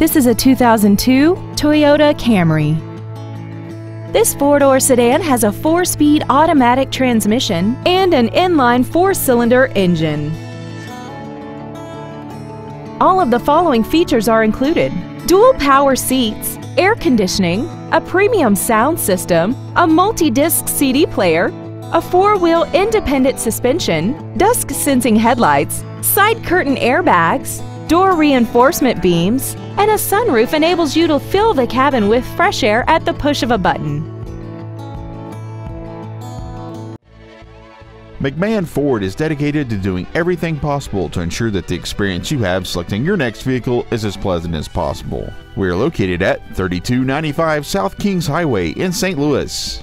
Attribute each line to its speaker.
Speaker 1: This is a 2002 Toyota Camry. This four-door sedan has a four-speed automatic transmission and an inline four-cylinder engine. All of the following features are included. Dual power seats, air conditioning, a premium sound system, a multi-disc CD player, a four-wheel independent suspension, dusk sensing headlights, side curtain airbags, door reinforcement beams, and a sunroof enables you to fill the cabin with fresh air at the push of a button.
Speaker 2: McMahon Ford is dedicated to doing everything possible to ensure that the experience you have selecting your next vehicle is as pleasant as possible. We are located at 3295 South Kings Highway in St. Louis.